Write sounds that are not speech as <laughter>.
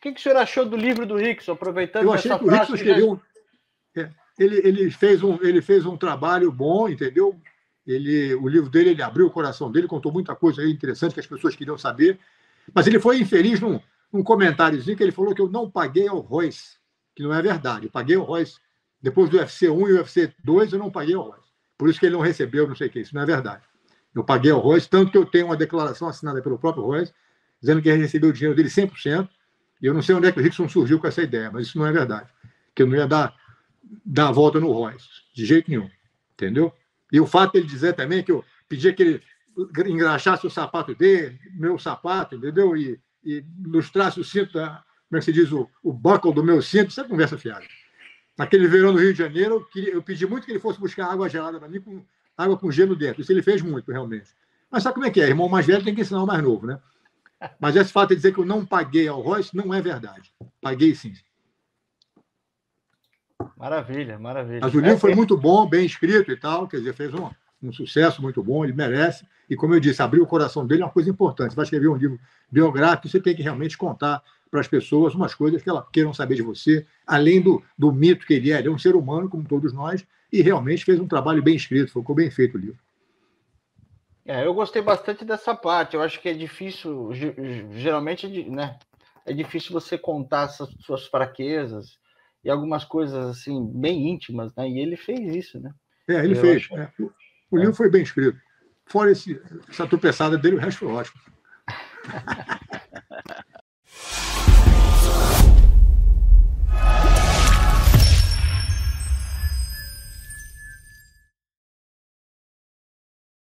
O que, que o senhor achou do livro do Rickson, aproveitando Eu achei que o Rickson escreveu. Já... É, ele, ele, fez um, ele fez um trabalho bom, entendeu? Ele, o livro dele, ele abriu o coração dele, contou muita coisa interessante que as pessoas queriam saber. Mas ele foi infeliz num, num comentáriozinho que ele falou que eu não paguei ao Royce, que não é verdade. Eu paguei ao Royce. Depois do UFC 1 e UFC 2, eu não paguei ao Royce. Por isso que ele não recebeu, não sei o que. Isso não é verdade. Eu paguei ao Royce, tanto que eu tenho uma declaração assinada pelo próprio Royce, dizendo que ele recebeu o dinheiro dele 100%. Eu não sei onde é que o Rickson surgiu com essa ideia, mas isso não é verdade. Que eu não ia dar, dar a volta no Royce, de jeito nenhum. Entendeu? E o fato de ele dizer também que eu pedia que ele engraxasse o sapato dele, meu sapato, entendeu? E, e lustrasse o cinto, da, como é que se diz, o, o buckle do meu cinto, isso é conversa fiada. Naquele verão no Rio de Janeiro, eu, queria, eu pedi muito que ele fosse buscar água gelada para mim, com água com gelo dentro. Isso ele fez muito, realmente. Mas sabe como é que é? Irmão mais velho tem que ensinar o mais novo, né? Mas esse fato de dizer que eu não paguei ao Royce não é verdade. Paguei sim. Maravilha, maravilha. Mas o livro foi muito bom, bem escrito e tal, quer dizer, fez um, um sucesso muito bom, ele merece. E como eu disse, abrir o coração dele é uma coisa importante. Você vai escrever um livro biográfico, você tem que realmente contar para as pessoas umas coisas que elas queiram saber de você, além do, do mito que ele é. Ele é um ser humano, como todos nós, e realmente fez um trabalho bem escrito, ficou bem feito o livro. É, eu gostei bastante dessa parte. Eu acho que é difícil, geralmente, né? É difícil você contar essas suas fraquezas e algumas coisas assim bem íntimas, né? E ele fez isso, né? É, ele eu fez. Acho... É. O livro é. foi bem escrito. Fora esse, essa tropeçada dele, o resto foi ótimo. <laughs>